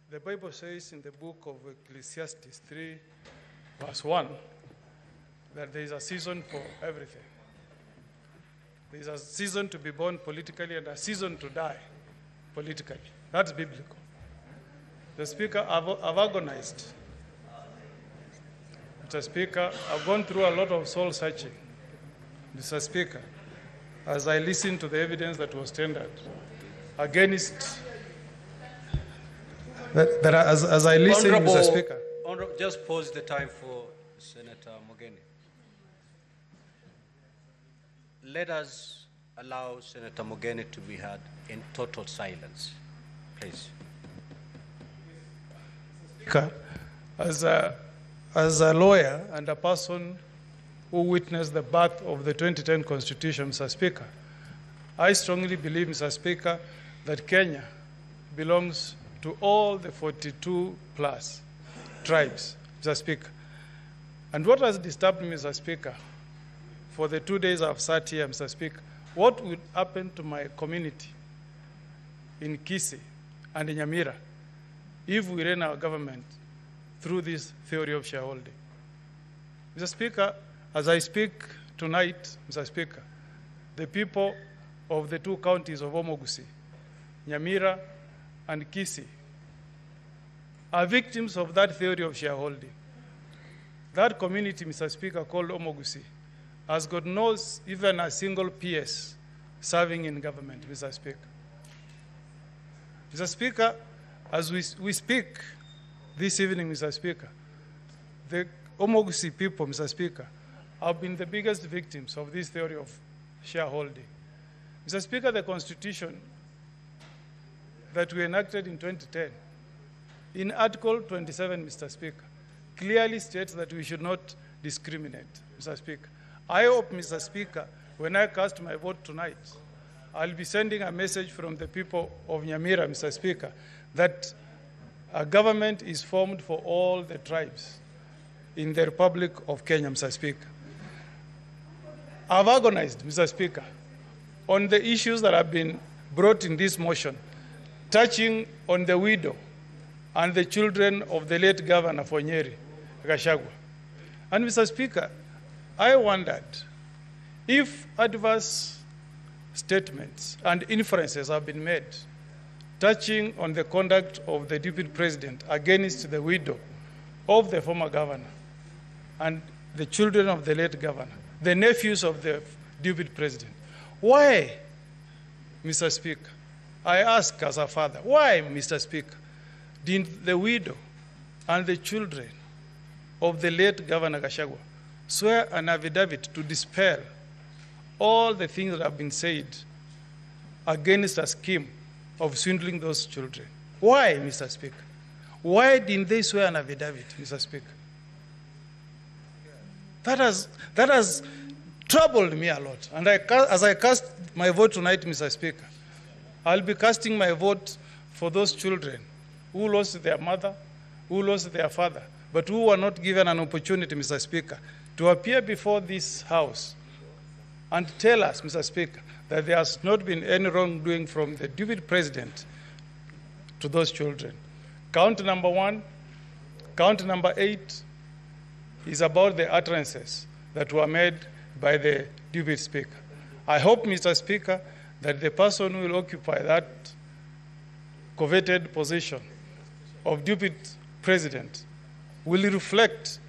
the Bible says in the book of Ecclesiastes 3, verse 1, that there is a season for everything. There is a season to be born politically and a season to die politically. That's biblical. The Speaker, I've, I've agonized. Mr. Speaker, I've gone through a lot of soul searching. Mr. Speaker, as I listened to the evidence that was tendered against that, that as, as I listened, Mr. Speaker. Honorable, just pause the time for Senator Mogeni. Let us allow Senator Mogeni to be heard in total silence, please. Speaker, as a, as a lawyer and a person who witnessed the birth of the 2010 Constitution, Mr. Speaker, I strongly believe, Mr. Speaker, that Kenya belongs to all the 42 plus tribes, Mr. Speaker. And what has disturbed me, Mr. Speaker, for the two days I've sat here, Mr. Speaker, what would happen to my community in Kisii and in Nyamira if we ran our government through this theory of shareholding. Mr. Speaker, as I speak tonight, Mr. Speaker, the people of the two counties of Omogusi, Nyamira, and Kisii are victims of that theory of shareholding. That community, Mr. Speaker, called Omogusi, has God knows, even a single PS serving in government, Mr. Speaker. Mr. Speaker, as we, we speak this evening, Mr. Speaker, the Omogusi people, Mr. Speaker, have been the biggest victims of this theory of shareholding. Mr. Speaker, the Constitution that we enacted in 2010, in Article 27, Mr. Speaker, clearly states that we should not discriminate, Mr. Speaker. I hope, Mr. Speaker, when I cast my vote tonight, I'll be sending a message from the people of Nyamira, Mr. Speaker, that a government is formed for all the tribes in the Republic of Kenya, Mr. Speaker. I've agonized, Mr. Speaker, on the issues that have been brought in this motion, touching on the widow and the children of the late Governor Fonyeri Gachagua. And Mr. Speaker, I wondered if adverse statements and inferences have been made touching on the conduct of the deputy president against the widow of the former governor and the children of the late governor, the nephews of the deputy president. Why, Mr. Speaker? I ask as a father, why, Mr. Speaker, did the widow and the children of the late Governor Gachagua swear an affidavit to dispel all the things that have been said against a scheme of swindling those children? Why, Mr. Speaker? Why didn't they swear an affidavit, Mr. Speaker? That has, that has troubled me a lot. And I, as I cast my vote tonight, Mr. Speaker, I'll be casting my vote for those children who lost their mother, who lost their father, but who were not given an opportunity, Mr. Speaker, to appear before this House and tell us, Mr. Speaker, that there has not been any wrongdoing from the deputy president to those children. Count number one, count number eight is about the utterances that were made by the deputy speaker. I hope, Mr. Speaker, that the person who will occupy that coveted position of deputy president will reflect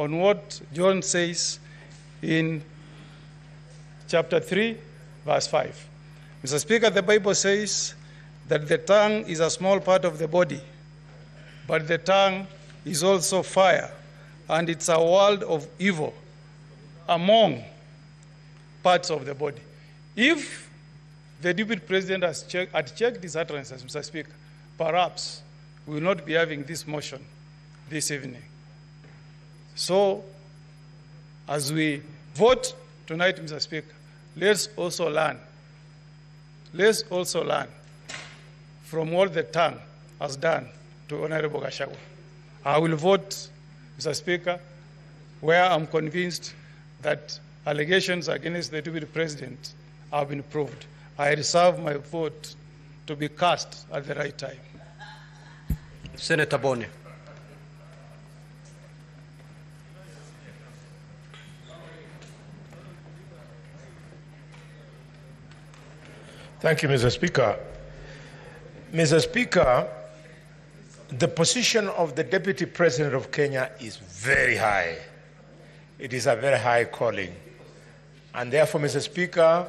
on what John says in chapter 3, verse 5. Mr. Speaker, the Bible says that the tongue is a small part of the body, but the tongue is also fire, and it's a world of evil among parts of the body. If the deputy president has check, had checked his utterances, Mr. Speaker, perhaps we will not be having this motion this evening. So, as we vote tonight, Mr. Speaker, let's also learn. Let's also learn from what the tongue has done to Honorable Gachagua. I will vote, Mr. Speaker, where I'm convinced that allegations against the deputy president have been proved. I reserve my vote to be cast at the right time. Senator Boni. Thank you, Mr. Speaker. Mr. Speaker, the position of the Deputy President of Kenya is very high. It is a very high calling. And therefore, Mr. Speaker,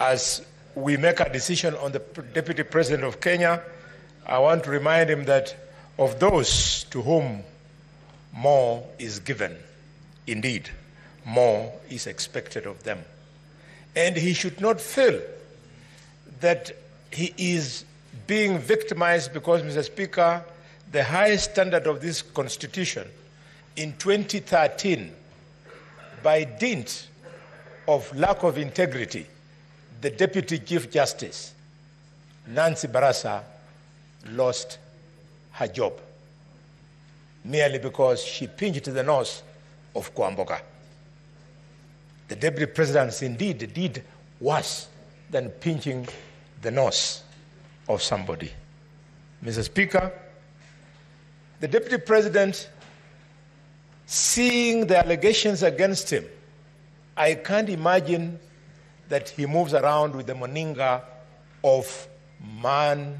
as we make a decision on the Deputy President of Kenya, I want to remind him that of those to whom more is given, indeed, more is expected of them. And he should not feel that he is being victimized because, Mr. Speaker, the highest standard of this constitution in 2013, by dint of lack of integrity, the Deputy Chief Justice, Nancy Baraza, lost her job merely because she pinched the nose of Kwamboka. The Deputy President indeed did worse than pinching the nose of somebody. Mr. Speaker, the Deputy President, seeing the allegations against him, I can't imagine that he moves around with the moninga of man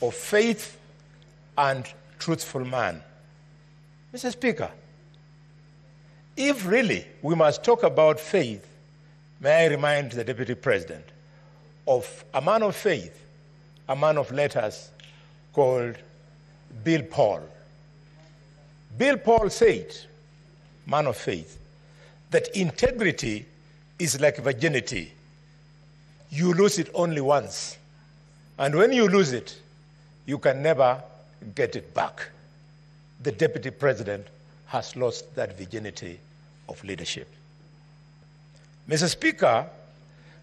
of faith and truthful man. Mr. Speaker, if really we must talk about faith, may I remind the Deputy President of a man of faith, a man of letters called Bill Paul. Bill Paul said, man of faith, that integrity is like virginity. You lose it only once. And when you lose it, you can never get it back. The deputy president has lost that virginity of leadership. Mr. Speaker,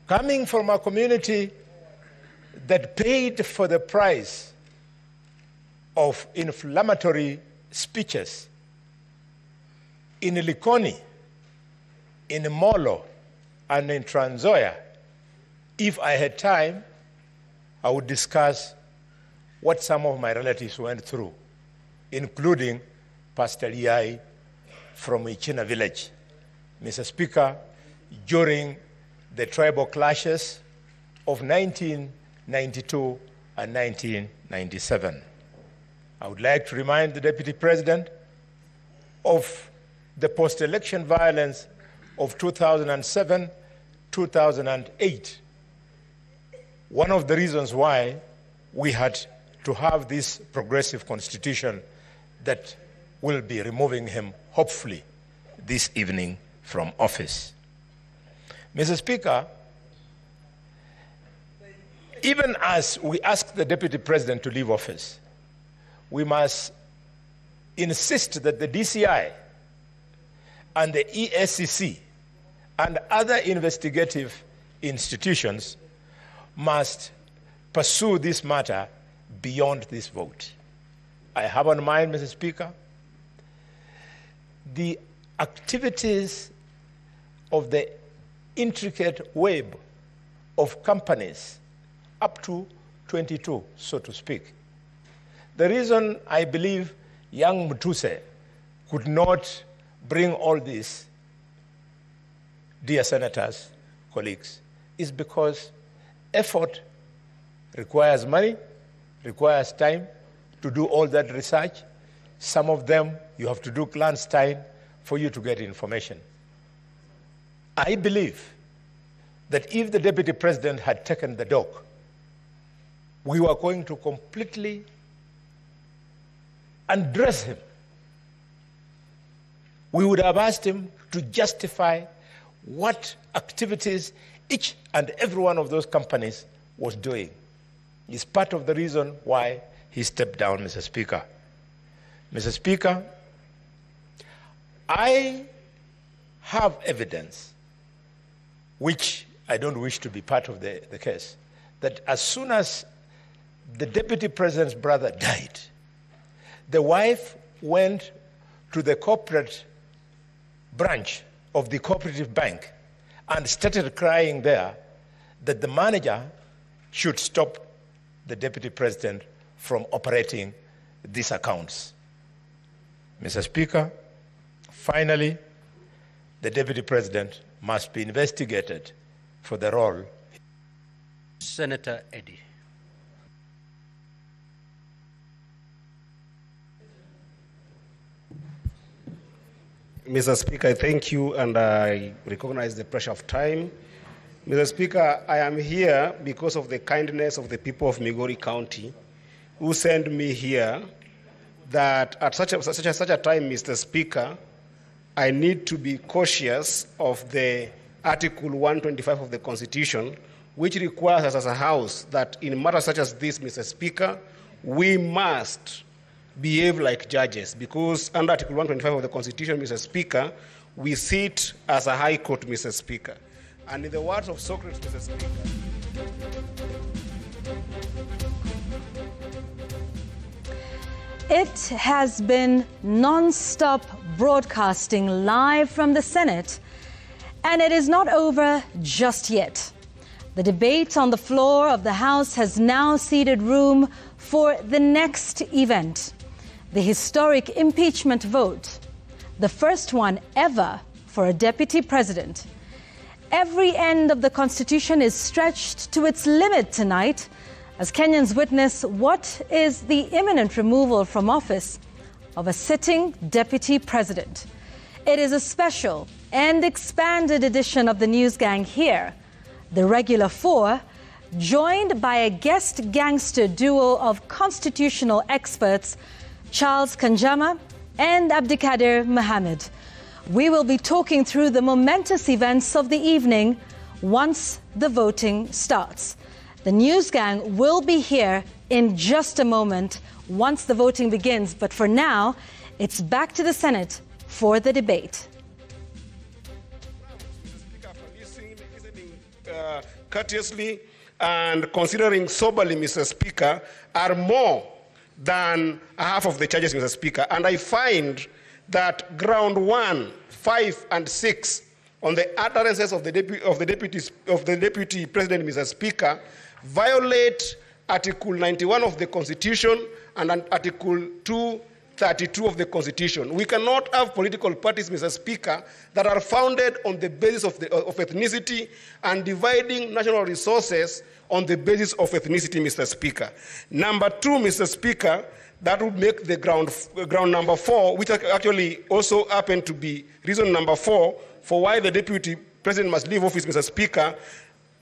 coming from a community that paid for the price of inflammatory speeches in Likoni, in Molo, and in Trans if I had time, I would discuss what some of my relatives went through, including Pastor Yai from Ichina village. Mr. Speaker, during the tribal clashes of 1992 and 1997. I would like to remind the Deputy President of the post election violence of 2007 2008. One of the reasons why we had to have this progressive constitution that will be removing him, hopefully, this evening from office. Mr. Speaker, even as we ask the Deputy President to leave office, we must insist that the DCI and the EACC and other investigative institutions must pursue this matter beyond this vote. I have on mind, Mr. Speaker, the activities of the intricate web of companies up to 22, so to speak. The reason I believe young Mutuse could not bring all this, dear senators, colleagues, is because effort requires money, requires time to do all that research. Some of them you have to do clandestine for you to get information. I believe that if the deputy president had taken the dog, we were going to completely undress him. We would have asked him to justify what activities each and every one of those companies was doing. It's part of the reason why he stepped down, Mr. Speaker. Mr. Speaker, I have evidence, which I don't wish to be part of the, the case, that as soon as the deputy president's brother died, the wife went to the corporate branch of the cooperative bank and started crying there that the manager should stop the deputy president from operating these accounts. Mr. Speaker, finally, the deputy president must be investigated for the role. Senator Eddy. Mr. Speaker, I thank you and I recognize the pressure of time. Mr. Speaker, I am here because of the kindness of the people of Migori County who sent me here that at such a, such a, such a time, Mr. Speaker, I need to be cautious of the Article 125 of the Constitution, which requires us as a House that in matters such as this, Mr. Speaker, we must behave like judges because under Article 125 of the Constitution, Mr. Speaker, we sit as a High Court, Mr. Speaker. And in the words of Socrates, Mr. Speaker, It has been non-stop broadcasting live from the Senate, and it is not over just yet. The debate on the floor of the House has now ceded room for the next event the historic impeachment vote, the first one ever for a deputy president. Every end of the Constitution is stretched to its limit tonight as Kenyans witness what is the imminent removal from office of a sitting deputy president. It is a special and expanded edition of the News Gang here, the regular four, joined by a guest gangster duo of constitutional experts, Charles Kanjama and Abdikader Mohammed. We will be talking through the momentous events of the evening once the voting starts. The News Gang will be here in just a moment once the voting begins, but for now, it's back to the Senate for the debate. uh, courteously and considering soberly, Mr. Speaker, are more than half of the charges, Mr. Speaker. And I find that ground one, five, and six on the utterances of the, of the, deputies, of the deputy president, Mr. Speaker, violate Article 91 of the Constitution and Article 232 of the Constitution. We cannot have political parties, Mr. Speaker, that are founded on the basis of, the, of ethnicity and dividing national resources on the basis of ethnicity, Mr. Speaker. Number two, Mr. Speaker, that would make the ground, ground number four, which actually also happened to be reason number four for why the deputy president must leave office, Mr. Speaker,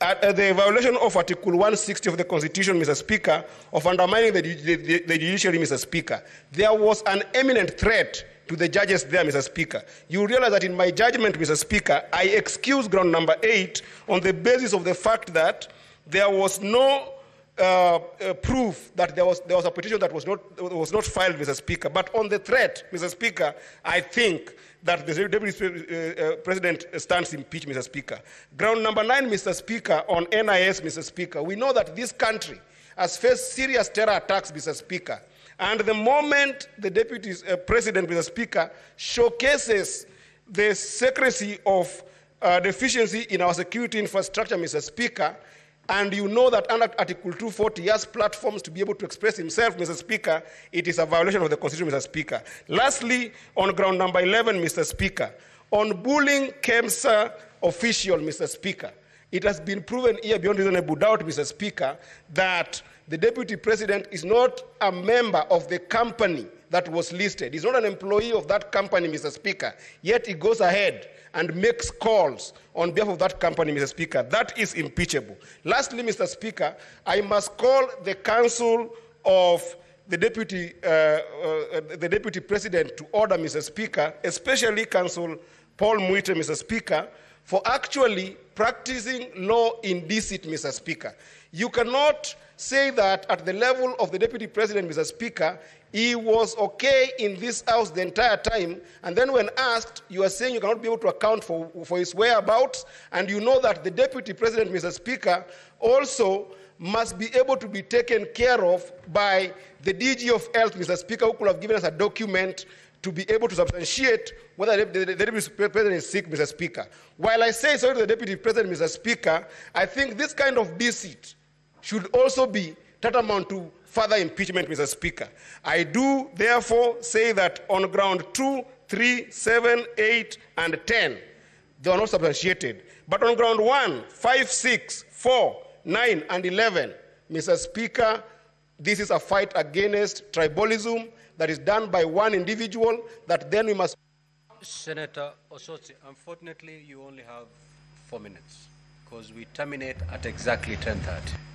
at, at the violation of Article 160 of the Constitution, Mr. Speaker, of undermining the, the, the, the judiciary, Mr. Speaker. There was an imminent threat to the judges there, Mr. Speaker. You realize that in my judgment, Mr. Speaker, I excuse ground number eight on the basis of the fact that there was no uh, uh, proof that there was, there was a petition that was not, was not filed, Mr. Speaker. But on the threat, Mr. Speaker, I think that the Deputy uh, uh, President stands impeached, Mr. Speaker. Ground number nine, Mr. Speaker, on NIS, Mr. Speaker. We know that this country has faced serious terror attacks, Mr. Speaker. And the moment the Deputy uh, President, Mr. Speaker, showcases the secrecy of uh, deficiency in our security infrastructure, Mr. Speaker, and you know that under Article 240, he has platforms to be able to express himself, Mr. Speaker. It is a violation of the Constitution, Mr. Speaker. Lastly, on ground number 11, Mr. Speaker, on bullying KEMSA official, Mr. Speaker, it has been proven here beyond reasonable doubt, Mr. Speaker, that the Deputy President is not a member of the company that was listed. He's not an employee of that company, Mr. Speaker. Yet he goes ahead and makes calls on behalf of that company, Mr. Speaker. That is impeachable. Lastly, Mr. Speaker, I must call the Counsel of the deputy, uh, uh, the deputy president to order, Mr. Speaker, especially Counsel Paul Muite, Mr. Speaker, for actually practicing law in deceit, Mr. Speaker. You cannot say that at the level of the deputy president, Mr. Speaker, he was okay in this house the entire time, and then when asked, you are saying you cannot be able to account for, for his whereabouts, and you know that the deputy president, Mr. Speaker, also must be able to be taken care of by the DG of Health, Mr. Speaker, who could have given us a document to be able to substantiate whether the, the, the deputy president is sick, Mr. Speaker. While I say sorry to the deputy president, Mr. Speaker, I think this kind of deceit should also be tantamount to further impeachment, Mr. Speaker. I do therefore say that on ground two, three, seven, eight, and 10, they are not substantiated. But on ground one, five, six, four, 9, and 11, Mr. Speaker, this is a fight against tribalism that is done by one individual that then we must. Senator Osotsi, unfortunately, you only have four minutes because we terminate at exactly 10.30.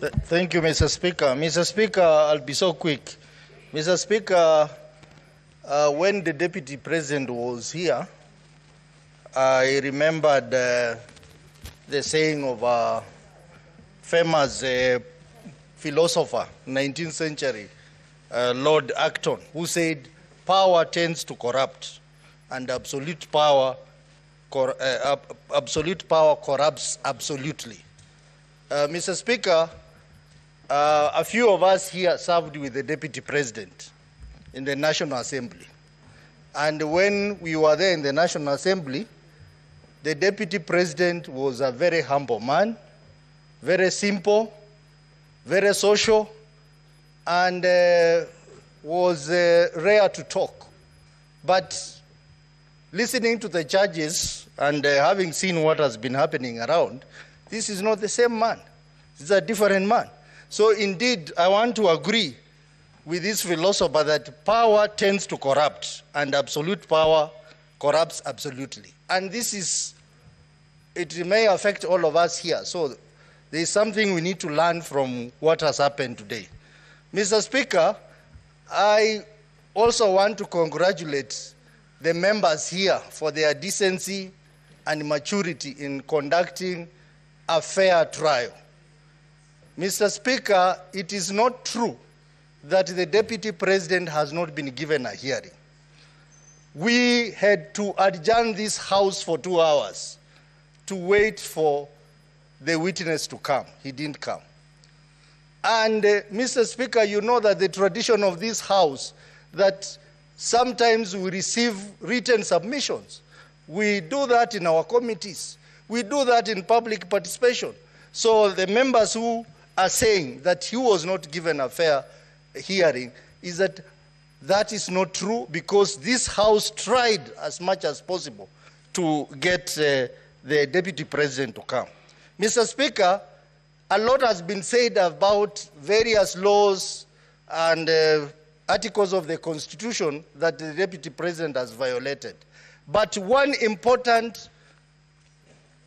Th- Thank you, Mr. Speaker. Mr. Speaker, I'll be so quick. Mr. Speaker, uh, when the Deputy President was here, I remembered uh, the saying of a famous uh, philosopher, 19th century, uh, Lord Acton, who said, Power tends to corrupt, and absolute power, cor- uh, ab- absolute power corrupts absolutely. Uh, Mr. Speaker, uh, a few of us here served with the Deputy President in the National Assembly. And when we were there in the National Assembly, the Deputy President was a very humble man, very simple, very social, and uh, was uh, rare to talk. But listening to the judges and uh, having seen what has been happening around, this is not the same man. This is a different man. So, indeed, I want to agree with this philosopher that power tends to corrupt, and absolute power corrupts absolutely. And this is, it may affect all of us here. So, there is something we need to learn from what has happened today. Mr. Speaker, I also want to congratulate the members here for their decency and maturity in conducting a fair trial. Mr. Speaker, it is not true that the Deputy President has not been given a hearing. We had to adjourn this House for two hours to wait for the witness to come. He didn't come. And uh, Mr. Speaker, you know that the tradition of this House that sometimes we receive written submissions. We do that in our committees. We do that in public participation. So the members who are saying that he was not given a fair hearing is that that is not true because this House tried as much as possible to get uh, the Deputy President to come. Mr. Speaker, a lot has been said about various laws and uh, articles of the Constitution that the Deputy President has violated. But one important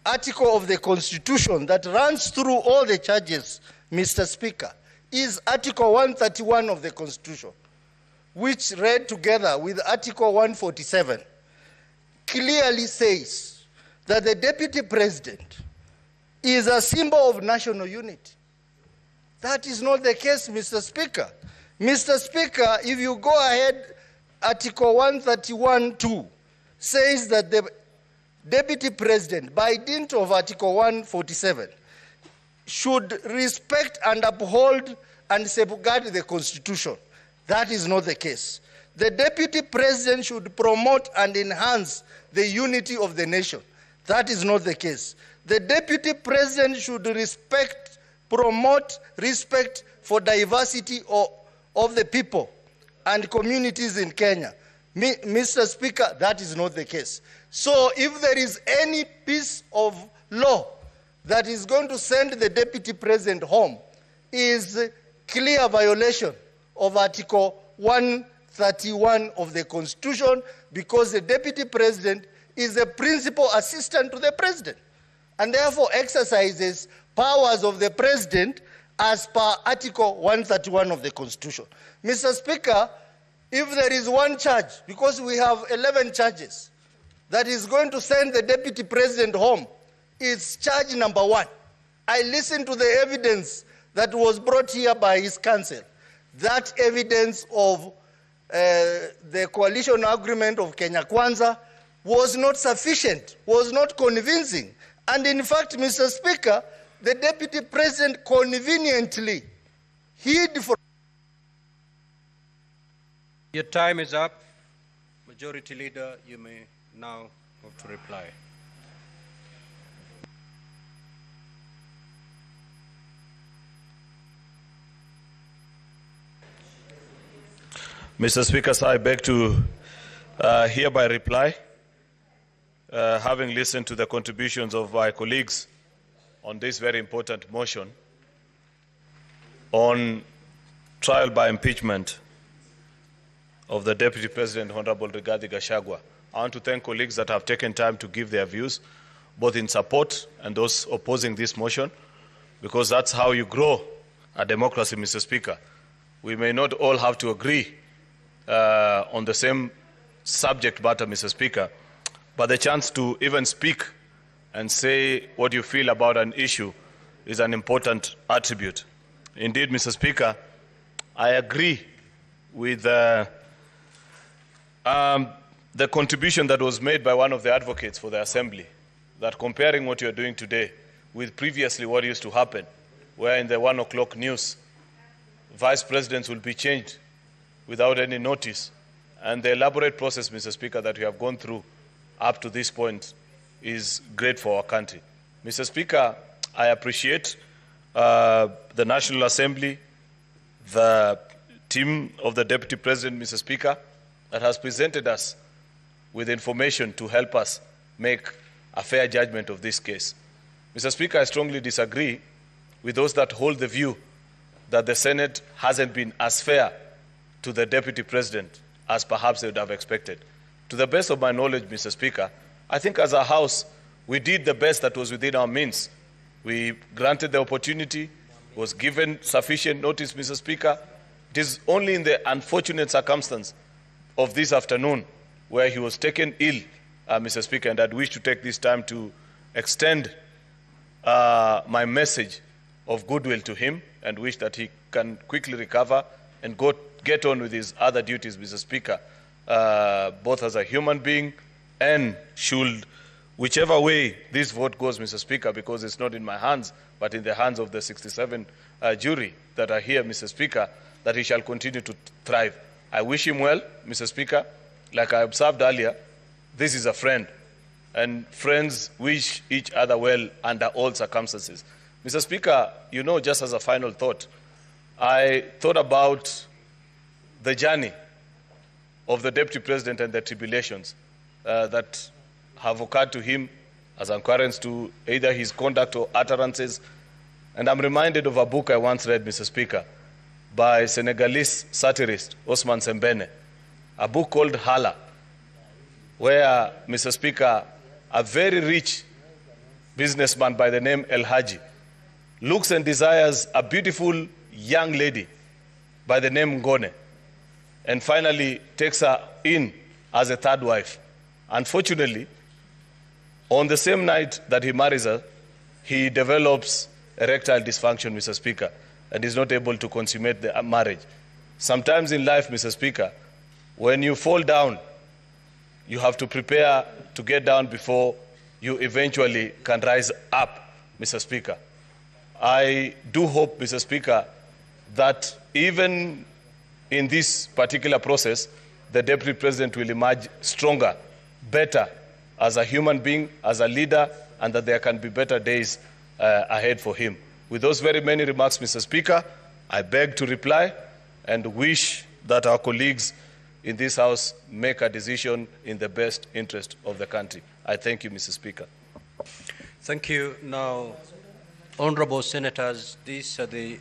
article of the Constitution that runs through all the charges, Mr. Speaker, is Article 131 of the Constitution, which read together with Article 147 clearly says that the Deputy President is a symbol of national unity. That is not the case, Mr. Speaker. Mr. Speaker, if you go ahead, Article 131 2 says that the Deputy President, by dint of Article 147, should respect and uphold and safeguard the Constitution. That is not the case. The Deputy President should promote and enhance the unity of the nation. That is not the case. The Deputy President should respect, promote respect for diversity of, of the people and communities in Kenya. Mr. Speaker, that is not the case. So if there is any piece of law that is going to send the Deputy President home, is clear violation of Article 131 of the Constitution because the Deputy President is the principal assistant to the President and therefore exercises powers of the President as per Article 131 of the Constitution. Mr. Speaker, if there is one charge, because we have 11 charges, that is going to send the Deputy President home, it's charge number one. I listened to the evidence that was brought here by his counsel. That evidence of uh, the coalition agreement of Kenya Kwanza was not sufficient, was not convincing. And in fact, Mr. Speaker, the Deputy President conveniently hid for. Your time is up. Majority Leader, you may now move to reply. Mr. Speaker, sir, I beg to uh, hereby reply, uh, having listened to the contributions of my colleagues on this very important motion on trial by impeachment of the Deputy President, Honorable Rigathi Gachagua. I want to thank colleagues that have taken time to give their views, both in support and those opposing this motion, because that's how you grow a democracy, Mr. Speaker. We may not all have to agree uh, on the same subject matter, Mr. Speaker, but the chance to even speak and say what you feel about an issue is an important attribute. Indeed, Mr. Speaker, I agree with uh, um, the contribution that was made by one of the advocates for the Assembly, that comparing what you're doing today with previously what used to happen, where in the one o'clock news, vice presidents will be changed without any notice. And the elaborate process, Mr. Speaker, that we have gone through up to this point is great for our country. Mr. Speaker, I appreciate uh, the National Assembly, the team of the Deputy President, Mr. Speaker, that has presented us with information to help us make a fair judgment of this case. Mr. Speaker, I strongly disagree with those that hold the view that the Senate hasn't been as fair to the Deputy President as perhaps they would have expected. To the best of my knowledge, Mr. Speaker, I think as a House, we did the best that was within our means. We granted the opportunity, was given sufficient notice, Mr. Speaker. It is only in the unfortunate circumstance of this afternoon where he was taken ill, uh, Mr. Speaker, and I'd wish to take this time to extend uh, my message of goodwill to him and wish that he can quickly recover and go, get on with his other duties, Mr. Speaker, uh, both as a human being and should, whichever way this vote goes, Mr. Speaker, because it's not in my hands, but in the hands of the 67 uh, jury that are here, Mr. Speaker, that he shall continue to thrive. I wish him well, Mr. Speaker. Like I observed earlier, this is a friend, and friends wish each other well under all circumstances. Mr. Speaker, you know, just as a final thought, I thought about the journey of the Deputy President and the tribulations uh, that have occurred to him as inquiries to either his conduct or utterances. And I'm reminded of a book I once read, Mr. Speaker, by Senegalese satirist Ousmane Sembene, a book called Xala, where, Mr. Speaker, a very rich businessman by the name El Hadji looks and desires a beautiful young lady by the name Ngone and finally takes her in as a third wife. Unfortunately, on the same night that he marries her, he develops erectile dysfunction, Mr. Speaker, and is not able to consummate the marriage. Sometimes in life, Mr. Speaker, when you fall down, you have to prepare to get down before you eventually can rise up, Mr. Speaker. I do hope, Mr. Speaker, that even in this particular process, the Deputy President will emerge stronger, better as a human being, as a leader, and that there can be better days uh, ahead for him. With those very many remarks, Mr. Speaker, I beg to reply and wish that our colleagues in this House make a decision in the best interest of the country. I thank you, Mr. Speaker. Thank you. Now, honorable senators, these are the